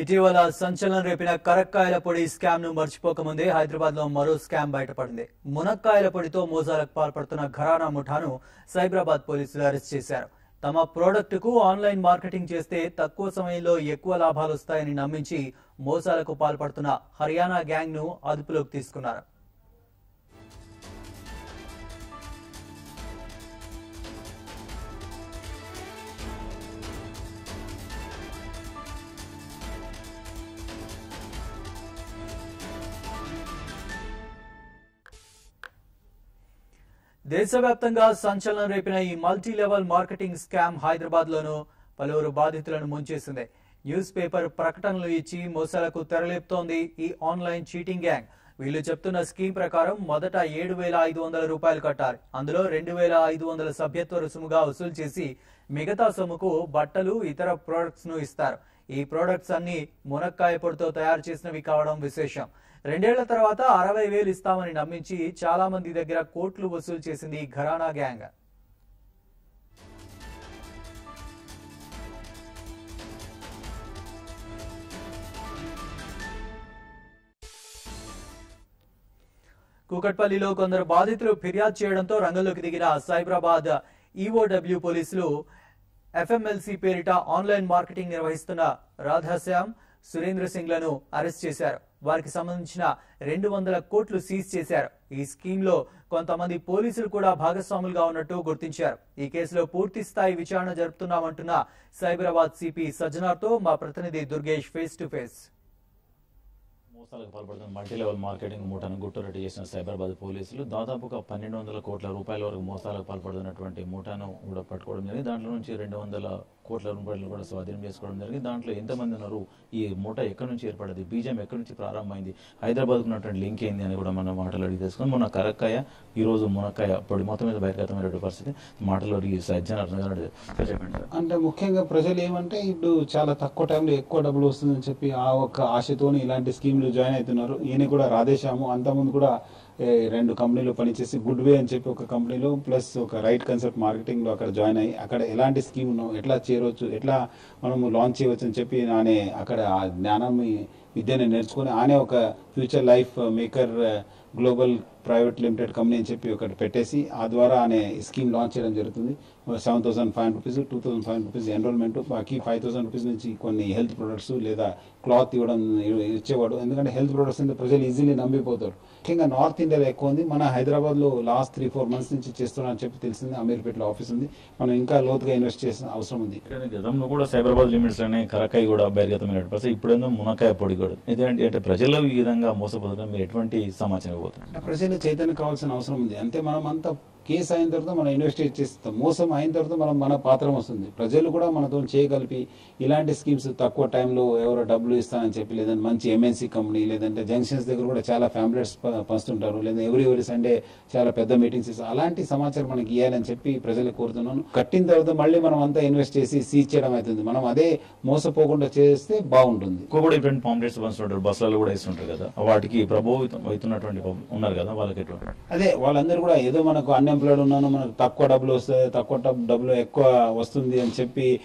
ఇటీవల సంచలనం రేపిన కరక్కాయల పొడి స్కామ్ను మర్చిపోకముందే హైదరాబాద్లో మరో స్కామ్ బయటపడింది. మునక్కాయల పొడితో మోసాలకు పాల్పడుతున్న ఘరానా ముఠాను సైబరాబాద్ పోలీసులు అరెస్ట్ చేశారు. తమ ప్రోడక్ట్కు ఆన్లైన్ మార్కెటింగ్ చేస్తే తక్కువ సమయంలో ఎక్కువ లాభాలు వస్తాయని నమ్మించి మోసాలకు పాల్పడుతున్న హర్యానా గ్యాంగ్ను అదుపులోకి తీసుకున్నారు. దేశవ్యాప్తంగా సంచలనం రేపిన ఈ multi level marketing scam Hyderabad లోను పలువురు బాధితులను ముంచేసింది. న్యూస్ పేపర్ ప్రకటనలు ఇచ్చి మోసాలకు తెరలేపుతోంది ఈ ఆన్లైన్ చీటింగ్ గ్యాంగ్. వీళ్ళు చెప్తున్న స్కీమ్ ప్రకారం మొదట ఏడు వేల ఐదు వందల రూపాయలు కట్టాలి అందులో రెండు వేల ఐదు వందల సభ్యత్వ రుసుముగా వసూలు చేసి మిగతా సొమ్ముకు బట్టలు ఇతర ప్రొడక్ట్స్ను ఇస్తారు. ఈ ప్రోడక్ట్స్ అన్ని మునక్కాయ పొడితో తయారు చేసినవి కావడం విశేషం. రెండేళ్ళ తర్వాత అరవై వేలు ఇస్తామని నమ్మించి చాలా మంది దగ్గర కోట్లు వసూలు చేసింది ఘరానా గ్యాంగ్. కూకట్పల్లిలో కొందరు బాధితులు ఫిర్యాదు చేయడంతో రంగంలోకి దిగిన సైబరాబాద్ ఈఓడబ్ల్యూ పోలీసులు ఎఫ్ఎంఎల్సి పేరిట ఆన్లైన్ మార్కెటింగ్ నిర్వహిస్తున్న రాధాశ్యామ్ సురేంద్ర సింగ్లను అరెస్ట్ చేశారు. వారికి సంబంధించిన రెండు వందల కోట్లు సీజ్ చేశారు. ఈ స్కీమ్లో కొంతమంది పోలీసులు కూడా భాగస్వాములుగా ఉన్నట్టు గుర్తించారు. ఈ కేసులో పూర్తి స్థాయి విచారణ జరుపుతున్నామంటున్న సైబరాబాద్ సిపి సజ్జనార్తో మా ప్రతినిధి దుర్గేష్ ఫేస్ టు ఫేస్ మోసాలకు పాల్పడుతున్న మల్టీ లెవెల్ మార్కెటింగ్ మూటను గుట్టురట్టు చేసిన సైబరాబాద్ పోలీసులు దాదాపుగా పన్నెండు వందల కోట్ల రూపాయల వరకు మోసాలకు పాల్పడుతున్నటువంటి మూటను కూడా పట్టుకోవడం జరిగింది. దాంట్లో నుంచి రెండు వందల కోట్ల రూపాయలు కూడా స్వాధీనం చేసుకోవడం జరిగింది. దాంట్లో ఎంతమంది ఉన్నారు? ఈ మూట ఎక్కడి నుంచి ఏర్పడింది? బీజం ఎక్కడి నుంచి ప్రారంభమైంది? హైదరాబాద్కు ఉన్నటువంటి లింక్ ఏంది అని కూడా మనం మాటలు అడిగి తెలుసుకుని మొన్న కరక్కాయ ఈ రోజు మునక్కాయ పొడి మొత్తం మీద బహిర్గతమైనటువంటి పరిస్థితి. మాటలు అడిగి సజ్జన చెప్పండి అంటే ముఖ్యంగా ప్రజలు ఏమంటే ఇప్పుడు చాలా తక్కువ టైంలో ఎక్కువ డబ్బులు వస్తుందని చెప్పి ఆ ఒక్క ఆశతోని ఇలాంటి స్కీమ్లు జాయిన్ అవుతున్నారు. ఈయన కూడా రాధేశాము అంతకుముందు కూడా రెండు కంపెనీలు పనిచేసి గుడ్ వే అని చెప్పి ఒక కంపెనీలో ప్లస్ ఒక రైట్ కన్సెప్ట్ మార్కెటింగ్లో అక్కడ జాయిన్ అయ్యి అక్కడ ఎలాంటి స్కీమ్ ఎట్లా చేరవచ్చు ఎట్లా మనము లాంచ్ చేయవచ్చు అని చెప్పి ఆనే అక్కడ ఆ జ్ఞానం విద్యను నేర్చుకుని ఆనే ఒక future life maker global private limited company అని చెప్పి ఒకటి పెట్టేసి ఆ ద్వారా అనే స్కీమ్ లాంచ్ చేయడం జరుగుతుంది. Seven thousand five rupees two thousand five rupees enrolment బాకీ ఫైవ్ థౌసండ్ రూపీస్ నుంచి కొన్ని హెల్త్ ప్రొడక్ట్స్ లేదా క్లాత్ ఇవ్వడం ఇచ్చేవాడు. ఎందుకంటే హెల్త్ ప్రొడక్ట్స్ అంటే ప్రజలు ఈజీలీ నమ్మిపోతారు. ముఖ్యంగా నార్త్ ఇండియాలో ఎక్కువ ఉంది. మన హైదరాబాద్లో లాస్ట్ త్రీ ఫోర్ మంత్స్ నుంచి చేస్తున్నారని చెప్పి తెలిసింది. అమీర్పేటలో ఆఫీస్ ఉంది. మనం ఇంకా లోతుగా ఇన్వెస్ట్ చేసిన అవసరం ఉంది. ఇక్కడ గతంలో కూడా సైబరాబాద్ లిమిట్స్లోనే కరకాయ కూడా బహిర్గతమైన పరిస్థితి. ఇప్పుడేమో మునక్కాయ పొడి కూడా. అంటే ప్రజలు ఈ విధంగా మోసపోతున్నారు. మీరు ఎటువంటి సమాచారం అంటే ప్రజలు చైతన్యం కావాల్సిన అవసరం ఉంది. అంతే మనం అంతా కేసు అయిన తర్వాత మనం ఇన్వెస్టిగేట్ చేస్తాం. మోసం అయిన తర్వాత మనం మన పాత్ర వస్తుంది ప్రజలు కూడా మనతో చేయగలిపి ఇలాంటి స్కీమ్స్ తక్కువ టైంలో ఎవరో డబ్బులు ఇస్తానని చెప్పి లేదంటే మంచి ఎంఎన్సీ కంపెనీ లేదంటే జంక్షన్స్ దగ్గర కూడా చాలా ఫ్యామిలీస్ పంచుతుంటారు. లేదా ఎవరి ఎవరి సండే చాలా పెద్ద మీటింగ్స్ ఇస్తారు అలాంటి సమాచారం మనకి ఇవ్వాలని చెప్పి ప్రజలు కోరుతున్నాను. కట్టిన తర్వాత మళ్ళీ మనం అంతా ఇన్వెస్ట్ చేసి సీజ్ చేయడం అవుతుంది. మనం అదే మోసపోకుండా చేస్తే బాగుంటుంది. కూడా ఇటువంటి పాంప్లెట్స్ పంచుతుంటారు బస్సులలో కూడా ఇస్తుంటారు కదా. వాటికి ప్రభావితం అవుతున్నటువంటి ఉన్నారు కదా వాళ్ళకి అదే వాళ్ళందరూ కూడా ఏదో మనకు అన్ఎంప్లాయిడ్ ఉన్నాను మనకు తక్కువ డబ్బులు వస్తాయి తక్కువ డబ్- డబ్బులు ఎక్కువ వస్తుంది అని చెప్పి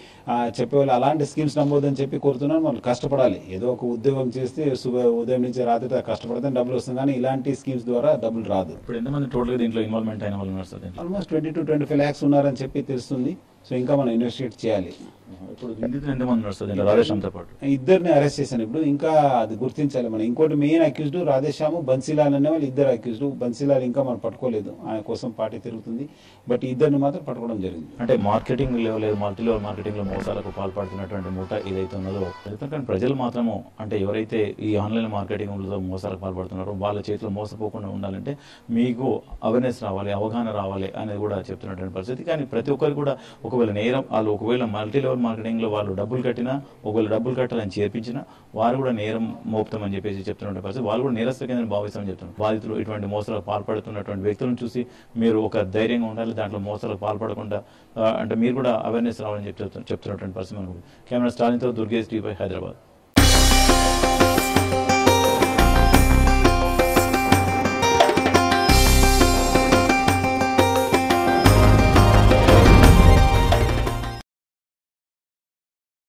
చెప్పేవాళ్ళు అలాంటి స్కీమ్స్ నమ్మొద్దని చెప్పి కోరుతున్నాను. వాళ్ళు కష్టపడాలి. ఏదో ఒక ఉద్యోగం చేస్తే ఉదయం నుంచి రాత్రి కష్టపడితే డబ్బులు వస్తుంది కానీ ఇలాంటి స్కీమ్స్ ద్వారా డబ్బులు రాదు. ఇప్పుడు ఎంతమంది టోటల్గా దీంట్లో ఇన్వాల్వ్మెంట్ అయిన వాళ్ళు almost twenty to twenty five lakhs ఉన్నారని చెప్పి తెలుస్తుంది. సో ఇంకా మనం ఇన్వెస్టిగేట్ చేయాలి. ఇప్పుడు నిందితులు రాధేశ్యామ్తో పాటు. ఇద్దరిని అరెస్ట్ చేశాను. ఇప్పుడు ఇంకా అది గుర్తించాలి మనం. ఇంకోటి మెయిన్ అక్యూజ్డ్ రాధేశ్యాము బన్సీలాల్ అనే వాళ్ళు ఇద్దరు అక్యూజ్డ్ బన్సీలాల్ ఇంకా మనం పట్టుకోలేదు. ఆయన కోసం పార్టీ తిరుగుతుంది. బట్ ఇద్దరిని మాత్రం పట్టుకోవడం జరిగింది. అంటే మార్కెటింగ్ లెవెల్ లేదు మల్టీ లెవెల్ మార్కెటింగ్లో మోసాలకు పాల్పడుతున్నటువంటి మూట ఏదైతే ఉన్నదో ఎందుకంటే ప్రజలు మాత్రము అంటే ఎవరైతే ఈ ఆన్లైన్ మార్కెటింగ్ మోసాలకు పాల్పడుతున్నారో వాళ్ళ చేతిలో మోసపోకుండా ఉండాలంటే మీకు అవేర్నెస్ రావాలి అవగాహన రావాలి అనేది కూడా చెప్తున్నటువంటి పరిస్థితి. కానీ ప్రతి ఒక్కరు కూడా ఒకవేళ నేరం వాళ్ళు ఒకవేళ మల్టీ లెవెల్ మార్కెటింగ్లో వాళ్ళు డబ్బులు కట్టినా ఒకవేళ డబ్బులు కట్టాలని చేర్పించినా వారు కూడా నేరం మోపుతామని చెప్పేసి చెప్తున్నటువంటి పరిస్థితి. వాళ్ళు కూడా నేరస్థ కింద భావిస్తామని చెప్తున్నారు. బాధితులు ఇటువంటి మోసాలకు పాల్పడుతున్నటువంటి వ్యక్తులను చూసి మీరు ఒక ధైర్యంగా ఉండాలి దాంట్లో మోసాలకు పాల్పడకుండా అంటే మీరు కూడా అవేర్నెస్ రావాలని చెప్పి చెప్తున్నటువంటి పరిస్థితి మనకు. కెమెరా స్టాలిన్తో దుర్గేష్ టీపై హైదరాబాద్.